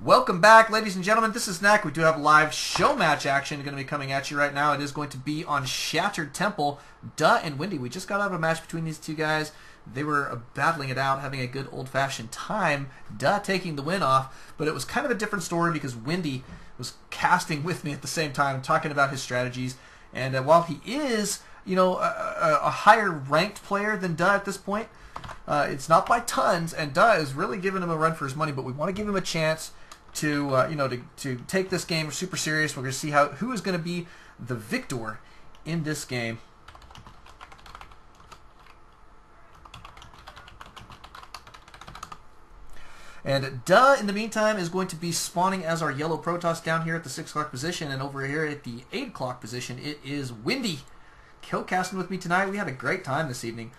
Welcome back, ladies and gentlemen. This is Knack. We do have live show match action going to be coming at you right now. It is going to be on Shattered Temple. Duh and Windy. We just got out of a match between these two guys. They were uh, battling it out, having a good old-fashioned time. Duh taking the win off, but it was kind of a different story because Windy was casting with me at the same time, talking about his strategies. And uh, while he is, you know, a, a, a higher ranked player than Duh at this point, uh, it's not by tons, and Duh is really giving him a run for his money. But we want to give him a chance to uh, you know to, to take this game super serious. We're going to see how who is going to be the victor in this game. And Duh, in the meantime, is going to be spawning as our yellow Protoss down here at the 6 o'clock position. And over here at the 8 o'clock position, it is Windy. Killcasting with me tonight. We had a great time this evening.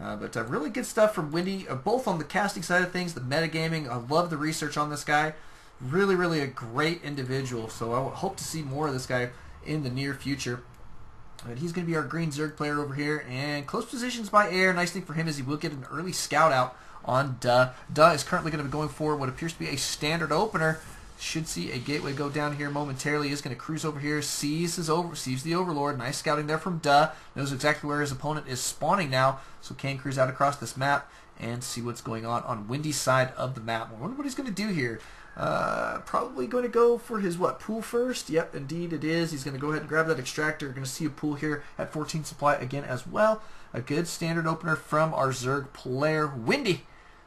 Uh, but uh, really good stuff from Windy, uh, both on the casting side of things, the metagaming. I love the research on this guy really, really a great individual. So I hope to see more of this guy in the near future. But he's going to be our green Zerg player over here. And close positions by air. Nice thing for him is he will get an early scout out on Duh. Duh is currently going to be going for what appears to be a standard opener. Should see a gateway go down here momentarily. Is going to cruise over here. Sees his over, sees the Overlord. Nice scouting there from Duh. Knows exactly where his opponent is spawning now. So can cruise out across this map and see what's going on on Windy's side of the map. I wonder what he's going to do here. Uh, probably going to go for his, what, pool first? Yep, indeed it is. He's going to go ahead and grab that extractor. We're going to see a pool here at 14 supply again as well. A good standard opener from our Zerg player, Windy.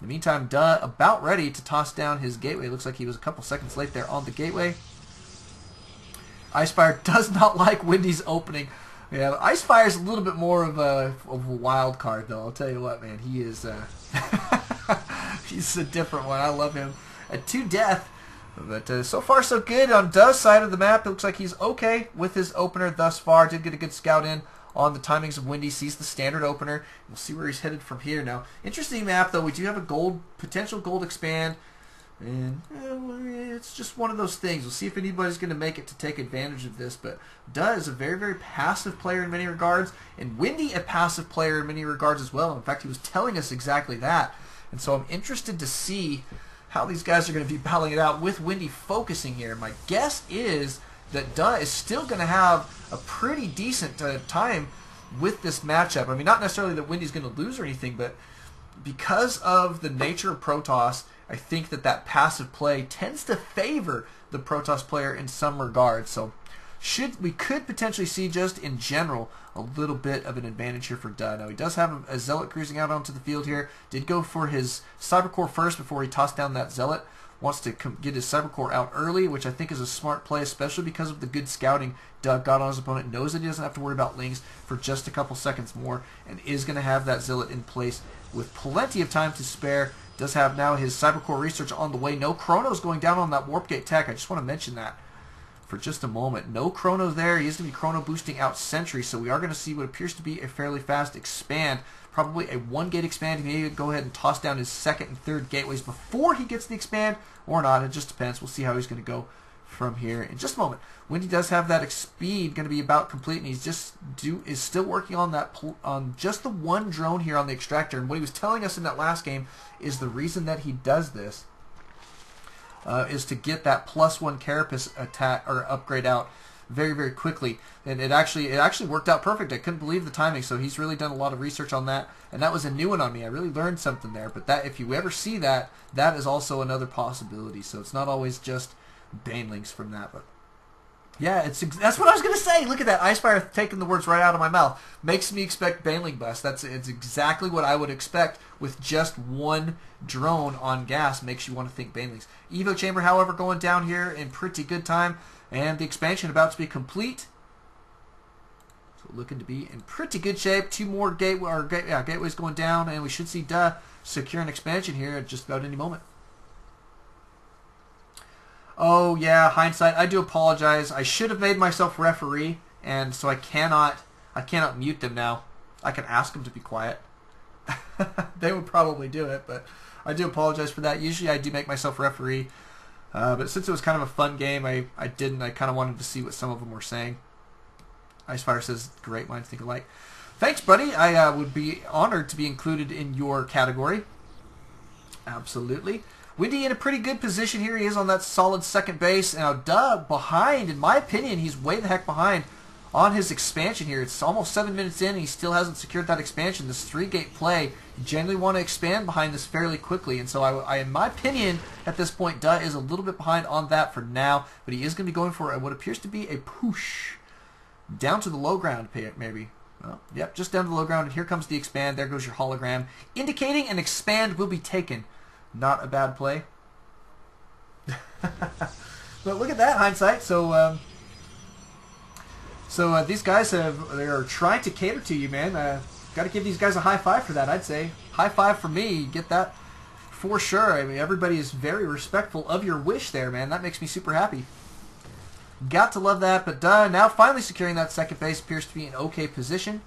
In the meantime, Duh about ready to toss down his gateway. Looks like he was a couple seconds late there on the gateway. Icefire does not like Windy's opening. Yeah, Icefire is a little bit more of a, of a wild card, though. I'll tell you what, man. He is... Uh, he's a different one. I love him to death. But uh, so far so good on Duh's side of the map. It looks like he's okay with his opener thus far. Did get a good scout in on the timings of Windy. Sees the standard opener. We'll see where he's headed from here. Now, interesting map though. We do have a gold potential gold expand. And uh, it's just one of those things. We'll see if anybody's going to make it to take advantage of this. But Duh is a very, very passive player in many regards. And Windy a passive player in many regards as well. In fact, he was telling us exactly that. And so I'm interested to see how these guys are going to be battling it out with Windy focusing here. My guess is that Duh is still going to have a pretty decent uh, time with this matchup. I mean, not necessarily that Windy's going to lose or anything, but because of the nature of Protoss, I think that that passive play tends to favor the Protoss player in some regard. So should we could potentially see just in general a little bit of an advantage here for Duh. Now he does have a, Zealot cruising out onto the field here. Did go for his Cybercore first before he tossed down that Zealot. Wants to get his Cybercore out early, which I think is a smart play, especially because of the good scouting Doug got on his opponent. Knows that he doesn't have to worry about Lings for just a couple seconds more, and is going to have that Zealot in place with plenty of time to spare. Does have now his Cybercore research on the way. No Chronos going down on that Warp Gate tech. I just want to mention that for just a moment. No chrono there. He is going to be chrono boosting out Sentry, so we are going to see what appears to be a fairly fast expand. Probably a one gate expand. He may go ahead and toss down his second and third gateways before he gets the expand, or not. It just depends. We'll see how he's going to go from here in just a moment. Windy does have that speed going to be about complete, and he's just do is still working on that on just the one drone here on the extractor. And what he was telling us in that last game is the reason that he does this uh, is to get that plus one carapace attack or upgrade out very very quickly. And it actually it actually worked out perfect. I couldn't believe the timing so he's really done a lot of research on that. And that was a new one on me. I really learned something there. But that if you ever see that that is also another possibility. So it's not always just banelings from that but yeah, it's that's what I was gonna say. Look at that, Icefire taking the words right out of my mouth. Makes me expect Baneling Bust. That's it's exactly what I would expect with just one drone on gas. Makes you want to think Banelings. Evo Chamber, however, going down here in pretty good time, and the expansion about to be complete. So looking to be in pretty good shape. Two more gateway or yeah, gateways going down, and we should see Duh secure an expansion here at just about any moment. Oh yeah, hindsight. I do apologize. I should have made myself referee, and so I cannot. I cannot mute them now. I can ask them to be quiet. they would probably do it, but I do apologize for that. Usually I do make myself referee, uh, but since it was kind of a fun game, I, I didn't. I kind of wanted to see what some of them were saying. Icefire says, great minds think alike. Thanks, buddy. I uh, would be honored to be included in your category. Absolutely. Windy in a pretty good position here. He is on that solid second base. Now, Doug behind, in my opinion, he's way the heck behind on his expansion here. It's almost seven minutes in, and he still hasn't secured that expansion. This three-gate play, you generally want to expand behind this fairly quickly, and so I, I, in my opinion, at this point, Duh is a little bit behind on that for now, but he is going to be going for what appears to be a push down to the low ground, maybe. Well, yep, just down to the low ground, and here comes the expand. There goes your hologram, indicating an expand will be taken. Not a bad play. but look at that hindsight. So, um, so uh, these guys have they are trying to cater to you, man. Uh, Got to give these guys a high five for that. I'd say high five for me. Get that for sure. I mean, everybody is very respectful of your wish there, man. That makes me super happy. Got to love that, but duh, now finally securing that second base appears to be an okay position.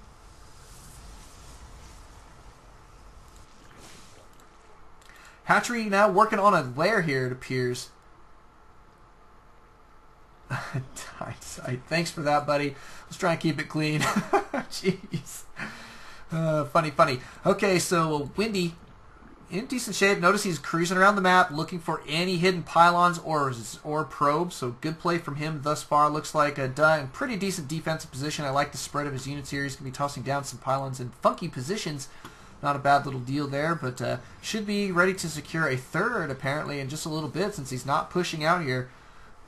Hatchery now working on a lair here, it appears. Thanks for that, buddy. Let's try and keep it clean. Jeez. Uh, funny, funny. Okay, so Windy in decent shape. Notice he's cruising around the map looking for any hidden pylons or or probes. So good play from him thus far. Looks like a done pretty decent defensive position. I like the spread of his units here. He's going to be tossing down some pylons in funky positions. Not a bad little deal there, but uh, should be ready to secure a third apparently in just a little bit since he's not pushing out here.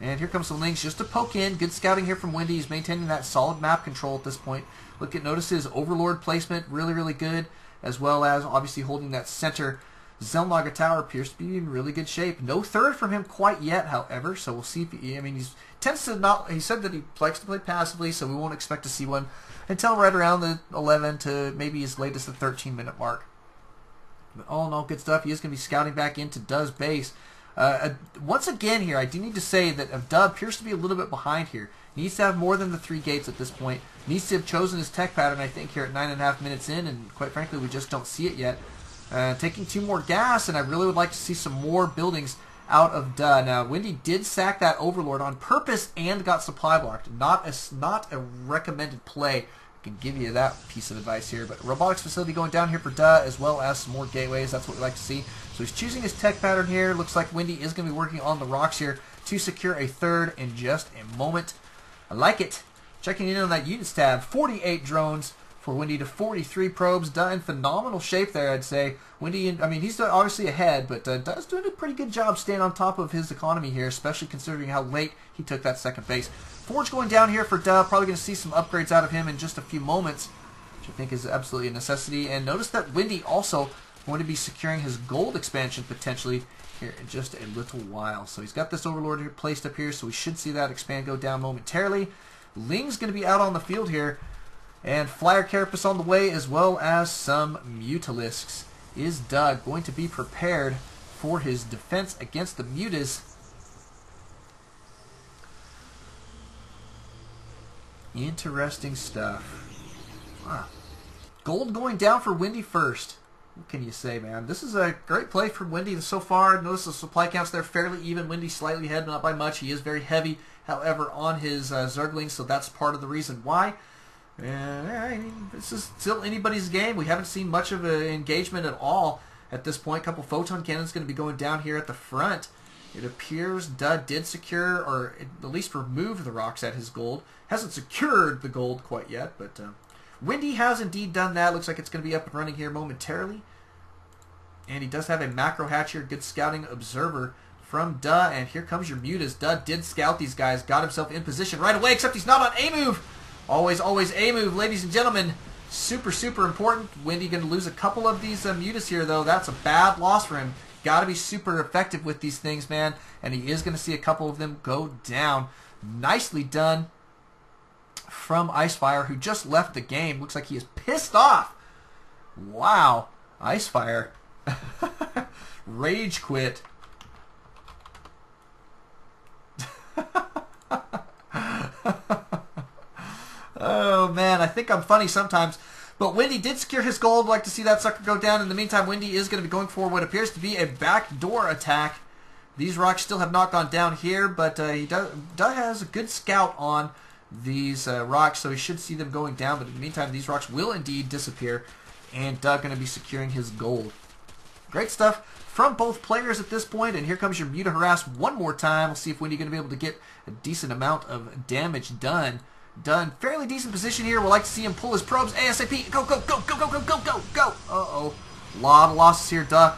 And here comes the Lings just to poke in. Good scouting here from Windy. He's maintaining that solid map control at this point. Look at notice his Overlord placement, really, really good, as well as obviously holding that center Xel'Naga Tower appears to be in really good shape. No third from him quite yet, however, so we'll see if he, I mean, he tends to not, he said that he likes to play passively, so we won't expect to see one until right around the 11 to maybe as late as the 13 minute mark. But all in all, good stuff. He is going to be scouting back into Duh's base. Uh, uh, once again here, I do need to say that uh, appears to be a little bit behind here. Needs to have more than the three gates at this point. Needs to have chosen his tech pattern, I think, here at nine and a half minutes in, and quite frankly, we just don't see it yet. Uh, taking two more gas, and I really would like to see some more buildings out of Duh. Now, Windy did sack that Overlord on purpose and got supply blocked. Not a, not a recommended play. I can give you that piece of advice here. But robotics facility going down here for Duh, as well as some more gateways. That's what we like to see. So he's choosing his tech pattern here. Looks like Windy is going to be working on the rocks here to secure a third in just a moment. I like it. Checking in on that units tab. 48 drones for Windy to 43 probes. Done in phenomenal shape there, I'd say. Windy, I mean, he's obviously ahead, but uh, doing a pretty good job staying on top of his economy here, especially considering how late he took that second base. Forge going down here for Duh. Probably going to see some upgrades out of him in just a few moments, which I think is absolutely a necessity. And notice that Windy also going to be securing his gold expansion potentially here in just a little while. So he's got this Overlord here placed up here, so we should see that expand go down momentarily. Ling's going to be out on the field here and Flyer Carapace on the way, as well as some Mutalisks. Is Doug going to be prepared for his defense against the Mutas? Interesting stuff. Wow. Gold going down for Windy first. What can you say, man? This is a great play from Windy so far. Notice the supply counts there fairly even. Windy slightly ahead, not by much. He is very heavy, however, on his uh, Zerglings, so that's part of the reason why. And I mean, this is still anybody's game. We haven't seen much of an engagement at all at this point. A couple photon cannons going to be going down here at the front. It appears Dud did secure, or at least remove the rocks at his gold. Hasn't secured the gold quite yet, but uh, Windy has indeed done that. Looks like it's going to be up and running here momentarily. And he does have a macro hatch here, good scouting observer from Duh. And here comes your mutas. Duh did scout these guys, got himself in position right away, except he's not on A move. Always, always A move, ladies and gentlemen. Super, super important. Windy going to lose a couple of these uh, mutas here, though. That's a bad loss for him. Got to be super effective with these things, man. And he is going to see a couple of them go down. Nicely done from Icefire, who just left the game. Looks like he is pissed off. Wow. Icefire. Rage quit. Oh man, I think I'm funny sometimes. But Windy did secure his gold. I'd like to see that sucker go down. In the meantime, Windy is going to be going for what appears to be a backdoor attack. These rocks still have not gone down here, but uh, he does, has a good scout on these uh, rocks, so he should see them going down. But in the meantime, these rocks will indeed disappear, and Doug going to be securing his gold. great stuff from both players at this point. And here comes your Muta Harass one more time. We'll see if Windy going to be able to get a decent amount of damage done. Done. Fairly decent position here. We'll like to see him pull his probes ASAP. Go, go, go, go, go, go, go, go, go. Uh-oh. Lot of losses here, duh.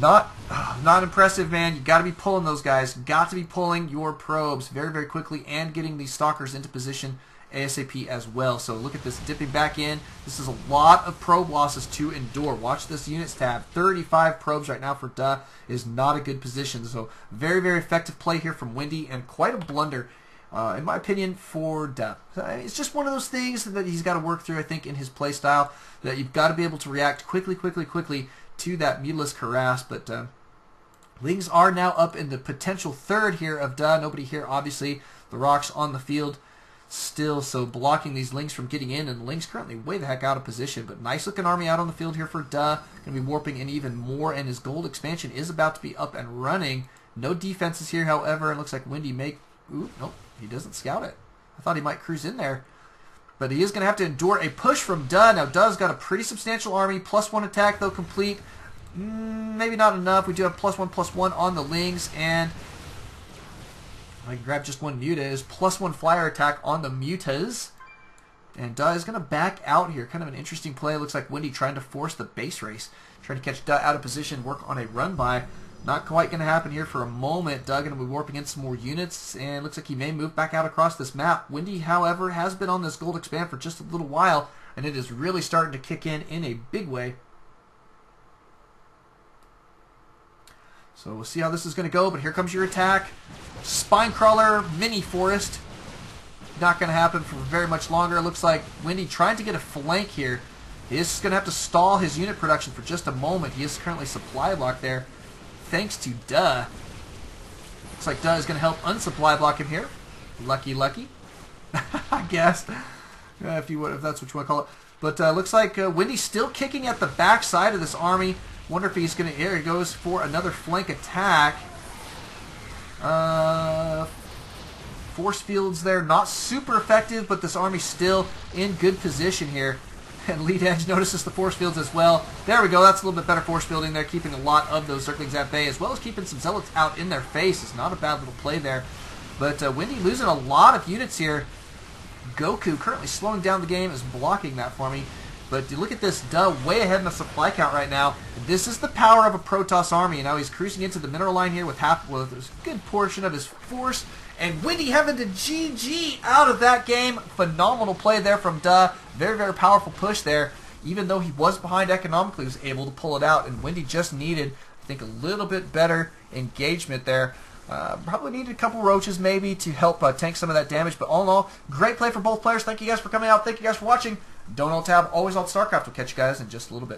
Not not impressive, man. You got to be pulling those guys. Got to be pulling your probes very, very quickly and getting these stalkers into position ASAP as well. So look at this dipping back in. This is a lot of probe losses to endure. Watch this units tab. 35 probes right now for Duh is not a good position. So very, very effective play here from Windy and quite a blunder. Uh, in my opinion, for Duh. It's just one of those things that he's got to work through, I think, in his play style, that you've got to be able to react quickly, quickly, quickly to that Mutalisk harass. But uh, Lings are now up in the potential third here of Duh. Nobody here, obviously. The Rocks on the field still, so blocking these Lings from getting in, and Lings currently way the heck out of position. But nice looking army out on the field here for Duh. Going to be warping in even more, and his gold expansion is about to be up and running. No defenses here, however. It looks like Windy make... Ooh, nope, he doesn't scout it. I thought he might cruise in there. But he is going to have to endure a push from Duh. Now, Duh's got a pretty substantial army. Plus one attack, though, complete. Mm, maybe not enough. We do have plus one, plus one on the Lings, and I can grab just one Muta. Plus one flyer attack on the Mutas. And Duh is going to back out here. Kind of an interesting play. Looks like Windy trying to force the base race. Trying to catch Duh out of position, work on a run by. Not quite going to happen here for a moment. Duh going to be warping in some more units, and looks like he may move back out across this map. Windy, however, has been on this gold expand for just a little while, and it is really starting to kick in in a big way. So we'll see how this is going to go, but here comes your attack. Spinecrawler, Mini Forest. Not going to happen for very much longer. It looks like Windy trying to get a flank here. He is going to have to stall his unit production for just a moment. He is currently supply block there, thanks to Duh. Looks like Duh is going to help unsupply block him here. Lucky, lucky. I guess, uh, if you would, if that's what you want to call it. But uh, looks like uh, Windy's still kicking at the back side of this army. Wonder if he's going to. Here he goes for another flank attack. Uh, force fields there, not super effective, but this army's still in good position here. And lead edge notices the force fields as well. There we go. That's a little bit better force fielding there, keeping a lot of those Zerglings at bay, as well as keeping some zealots out in their face. It's not a bad little play there. But uh, Windy losing a lot of units here. Goku currently slowing down the game is blocking that for me. But you look at this, Duh, way ahead in the supply count right now. This is the power of a Protoss army. Now he's cruising into the mineral line here with half, with a good portion of his force. And Windy having to GG out of that game. Phenomenal play there from Duh. Very, very powerful push there. Even though he was behind economically, he was able to pull it out. And Windy just needed, I think, a little bit better engagement there. Uh, probably needed a couple roaches maybe to help uh, tank some of that damage. But all in all, great play for both players. Thank you guys for coming out. Thank you guys for watching. Don't alt tab, always alt StarCraft. We'll catch you guys in just a little bit.